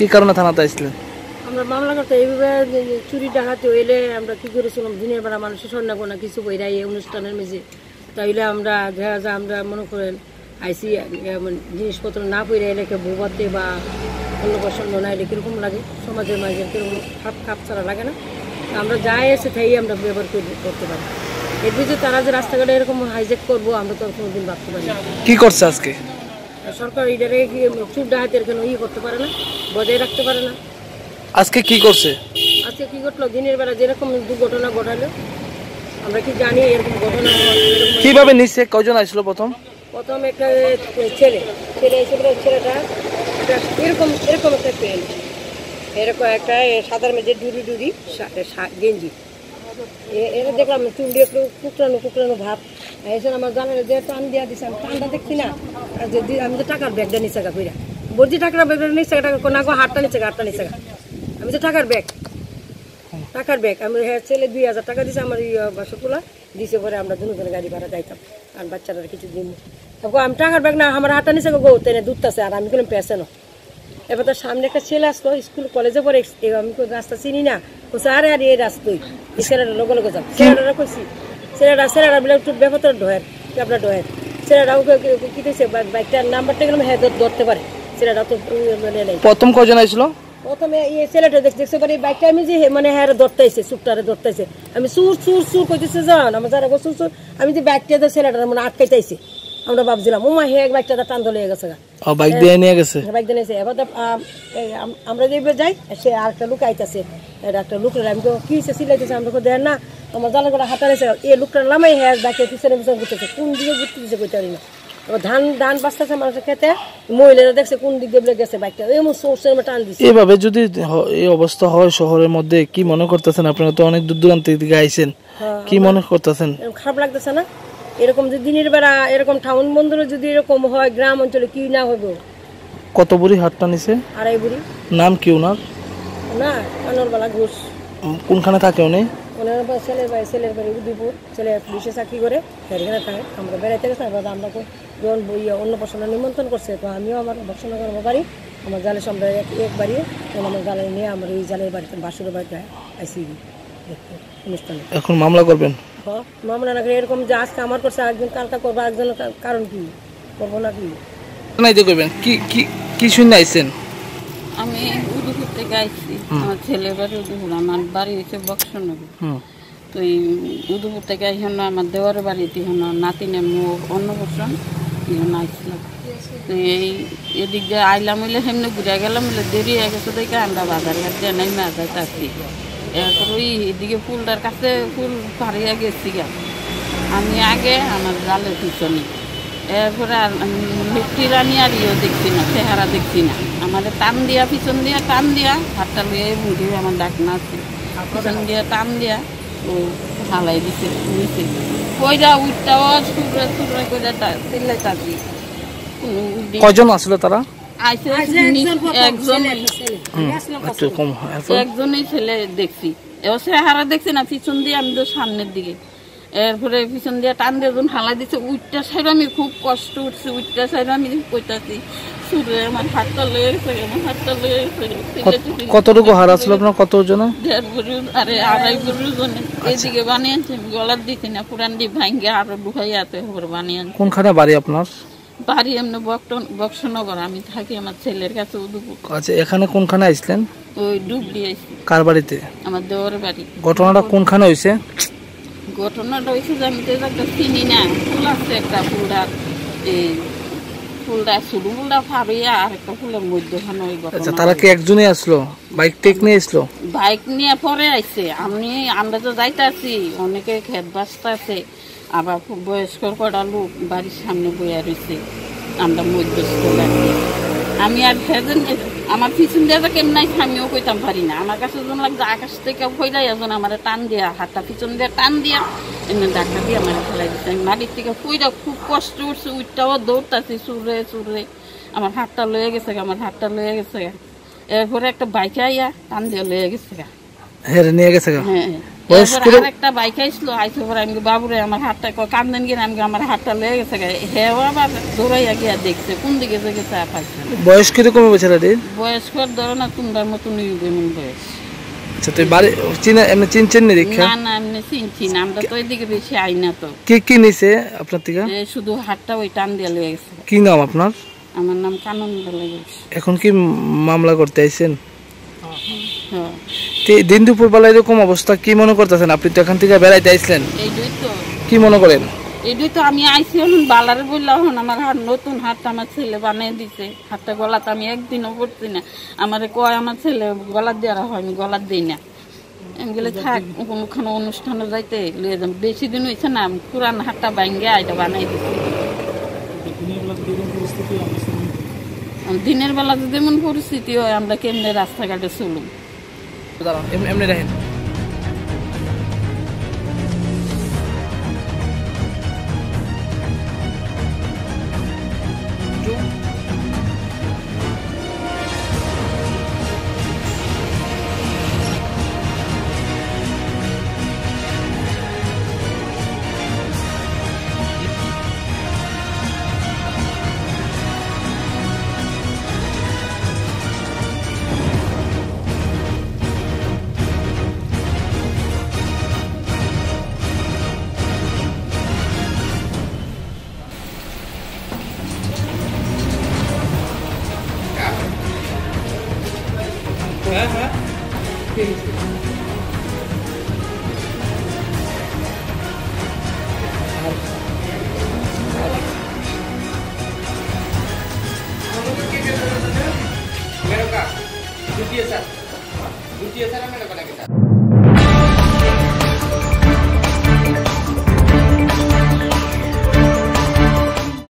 কি কারণে থানাতে আসছিলেন আমরা মামলা করতে এইভাবে চুরি ডাকাতি হইলে আমরা কি করেছিলাম? দিনের বেলা মানুষের স্বর্ণ গোনা কিছু বইরা এই অনুষ্ঠানের মেঝে। তাইলে আমরা দেখা যায় আমরা মনে করেন আইসি জিনিসপত্র না পড়ে এলে কেউ ভূবাতে বা অন্য পছন্দ না এলে কীরকম লাগে? সমাজের মাঝে কীরকম খাপ খাপ ছাড়া লাগে না? আমরা যাই এসে তাই আমরা ব্যবহার করে- করতে পারি। এর ভিতরে তারা যে রাস্তাঘাটে এরকম হাইজেক করব আমরা তো কোনোদিন ভাবতে পারি কি করছে আজকে? সরকার এটারে চুর ডাহাতের কেন ইয়ে করতে পারে না বজায় রাখতে পারে না। আজকে কি করছে? আজকে কি ঘটলো? দিনের বেলা যেরকম দুর্ঘটনা ঘটালো আমরা কি জানি এরকম ঘটনা কীভাবে নিচ্ছে কজন আসলো প্রথম? প্রথম একটা ছেলে ছেলে এসে বলে ছেলেটা এরকম এরকম একটা প্যান্ট এরকম একটা সাদার মেঝে ডুরি ডুরি গেঞ্জি। এরা দেখলাম চুল দিয়ে একটু কুকরানো কুকরানো ভাব। এসে আমার জানালে যে টান দিয়া দিছে, আমি টানটা দেখছি না। যে আমি তো টাকার ব্যাগটা নিচে গা ফিরা বলছি টাকার ব্যাগটা নিচে টাকা না গো, হাতটা নিচে গা, হাতটা নিচে গা। আমি তো টাকার ব্যাগ টাকার ব্যাগ। আমি হ্যাঁ ছেলে দুই হাজার টাকা দিছে, আমার বাসকুলা দিছে পরে আমরা দুজনে গাড়ি ভাড়া যাইতাম। আর বাচ্চারা কিছু দিন তারপর আমি টাকার ব্যাগ না, আমার হাতটা নিচে গো তেনে দুধ আছে আর আমি কোনো পেছে এবার তার সামনে একটা ছেলে আসলো স্কুল কলেজে পরে আমি রাস্তা চিনি না। বলছে আরে আরে এই রাস্তাই এই ছেলেটা লগে লগে যাও ছেলেটা কইছি ছেলেটা ছেলেটা বলে একটু ব্যাপারটা ডয়ের আপনার ডয়ের ছেলেটা ওকে কি দিয়েছে? বাইকটার নাম্বারটা গেলাম হ্যাঁ ধর- ধরতে পারে। ছেলেটা তো মানে নেই। প্রথম কজন আসলো প্রথমে এই ছেলেটা দেখ দেখতে পারি বাইকটা আমি যে মানে হ্যাঁ ধরতেছে সুপটারে ধরতেছে আমি সুর সুর সুর কইতেছে জান আমার যারা গো সুর সুর। আমি যে বাইকটা ছেলেটা মানে আটকাইতেছি আমরা ভাবছিলাম ওমা হে এক বাইকটা টান ধরে গেছে গা। ও বাইক দিয়ে নিয়ে গেছে? বাইক দিয়ে নিয়েছে এবার আমরা যে যাই সে আর একটা লুক আইতাছে। একটা লুক আমি তো কি হয়েছে সিলাইতেছে আমরা তো দেন না আমার জানা করে হাতা রয়েছে এই লুকটা লামাই হ্যাঁ বাইকের পিছনে পিছনে ঘুরতেছে। কোন দিকে ঘুরতে দিচ্ছে কইতে পারি না। এবার ধান ধান বাঁচতেছে মানুষের খেতে মহিলারা দেখছে কোন দিক দিয়ে গেছে বাইকটা। এমন সোর্সের টান দিচ্ছে এভাবে যদি এই অবস্থা হয় শহরের মধ্যে কি মনে করতেছেন আপনারা? তো অনেক দূর দূরান্ত থেকে আইছেন কি মনে করতেছেন? খারাপ লাগতেছে না? এরকম যদি দিনের বেলা এরকম টাউন বন্ধুরা যদি এরকম হয় গ্রাম অঞ্চলে কি না হইব? কত বুড়ি হাতটা নিছে? আড়াই বুড়ি। নাম কি ওনার? না কানোর বেলা ঘুষ কোনখানে থাকে উনি? ওনার ছেলের বাড়ি ছেলের বাড়ি উদয়পুর। ছেলে পুলিশে চাকরি করে এখানে থাকে। আমরা বেড়াইতে গেছি আমরা যখন বইয়া অন্য পছন্দ নিমন্ত্রণ করছে তো আমিও আমার ভক্ষণ করব বাড়ি আমার জালে আমরা এক এক বাড়ি তখন আমার জালে নিয়ে আমার এই জালের বাড়িতে বাসুরের বাড়িতে আইসি দেখতে অনুষ্ঠানে। এখন মামলা করবেন? মামলা না করে এরকম যে আজকে আমার করছে একজন কালকা করব একজনের কা- কারণ কি? করব না কি নাইতে করবেন। কি কি কি শুনে আইছেন? আমি উদুপুর থেকে আইছি আমার ছেলের বাড়ি উদুপুর আমার বাড়ি হচ্ছে বক্সনগর। হুম। তো এই উদুপুর থেকে এখন আমার দেওয়ারের বাড়িতে এখন নাতিনে মো অন্নপ্রাশন এখন আইছিলাম তো এই এদিক দিয়ে আইলাম হইলে সেমনি ঘুরে গেলাম হইলে দেরি হয়ে গেছে দেখে আমরা বাজার ঘাট দিয়ে নাই না যাইতাছি। এরপর ওই এদিকে ফুলটার কাছে ফুল পাড়িয়া গেছি আমি আগে আমার জালের পিছনে। এরপরে আর লুকটি রানি আর ইয়ে দেখছি না, চেহারা দেখছি না। আমাদের টান দিয়া, পিছন দিয়া টান দিয়া, হাতটা লুয়ে মুড়ি আমার ডাক না আছে। পিছন দিয়া টান দিয়া ও হালাই দিছে নিচে কইরা উঠটাও সুরে সুরে কইরা চিল্লাই তাছি কজন আসলো তারা? হয় একজনই ছেলে দেখছি। এবার চেহারা দেখছি না পিছন দিয়ে আমি তো সামনের দিকে। এরপরে পিছন দিয়ে টান দিয়ে যখন হালা দিচ্ছে উইটটা সাইড আমি খুব কষ্ট উঠছে উইটটা সাইড আমি কইতাছি সুরে আমার হাতটা লয়ে গেছে আমার হাতটা লয়ে গেছে কত- কতটুকু হার আসলো আপনার? কত ওজনে? দেড় গরু আরে আড়াই গরু জনে এদিকে বানিয়ে গলার দিছি না পুরান দিয়ে ভাঙ্গে আরও ঢুকাই আছে খবর বানিয়ে কোনখানে বাড়ি আপনার? বাড়ি এমনি বকটন বক্সনগর আমি থাকি আমার ছেলের কাছে আচ্ছা এখানে কোনখানে আইছিলেন ওই ডুবলি আইছি কার বাড়িতে? আমার দেওয়ার বাড়ি। ঘটনাটা কোনখানে হয়েছে ঘটনাটা হয়েছে যে আমি তো একটা চিনি না। ফুল আছে একটা ফুলটা এই ফুলটা শুরু ফুলটা ফাড়িয়া আর একটা ফুলের মধ্যখানে ওই আচ্ছা তারা কি একজনই আসলো? বাইক টেক নিয়ে আসলো? বাইক নিয়ে পরে আইছে। আমি আমরা তো যাইতাছি অনেকে খেত বাস্তা আছে আবার খুব বয়স্ক কটা লোক বাড়ির সামনে বইয়া রয়েছে আমরা মধ্যস্থ লাগছে আমি আর সেদিন আমার পিছন দিয়ে কেমন নাই আমিও কইতাম পারি না। আমার কাছে যখন লাগছে আকাশ থেকে ফইলাই এখন আমার টান দিয়া হাতটা পিছন দিয়ে টান দিয়া এমনি ডাক্তার দিয়ে আমার ফেলাই দিচ্ছে আমি মাটির থেকে ফুইরা খুব কষ্ট উঠছে উঠটাও দৌড়তাছি চুরে চুরে আমার হাতটা লয়ে গেছে গা, আমার হাতটা লয়ে গেছে। এরপরে একটা বাইকে আইয়া টান দিয়ে লয়ে গেছে হ্যাঁ নিয়ে গেছে হ্যাঁ। বয়স এরপর বাইক আইসলো আইসে পরে আমি বাবুরে আমার হাতটা কান্দেন গিয়ে আমি আমার হাতটা লেগে গেছে। হেও আবার দৌড়াইয়া গিয়া দেখছে কোন দিকে গেছে পাইছে না। বয়স কীরকম ধরো না তোমরা মতন বয়স। আচ্ছা তুই বাড়ি চিনা এমনি চিনছেন নি দীক্ষা না না এমনি চিনছি না আমরা তো এদিকে বেশি আই না তো। কি কি নিছে আপনার থেকে? শুধু হাতটা ওই টান দিয়ে লেগে গেছে। কি নাম আপনার? আমার নাম কানন লেগে এখন কি মামলা করতে আইছেন? হ্যাঁ তে- দিন দুপুর বেলা এরকম অবস্থা কি মনে করতেছেন? আপনি তো এখান থেকে বেড়াইতে তো। কি মনে করেন? তো আমি আইসি বালারে বললাম আমার হাত নতুন হাতটা আমার ছেলে বানিয়ে দিছে। হাতটা গলাতে আমি একদিনও পড়ছি না। আমার কয় আমার ছেলে গলার দেওয়া হয় আমি গলার দিই না। আমি গেলে থাক কোনোখানে অনুষ্ঠানে যাইতে লিয়ে যাম বেশি দিন হয়েছে না আমি পুরান হাতটা ভাঙ্গে এটা বানাই দিছি। দিনের বেলা যদি এমন পরিস্থিতি হয় আমরা কেমনে রাস্তাঘাটে চলুম? দাঁড়ান এম- मेरे का द्वितीय सर द्वितीय सर है। मेरे को लगे सर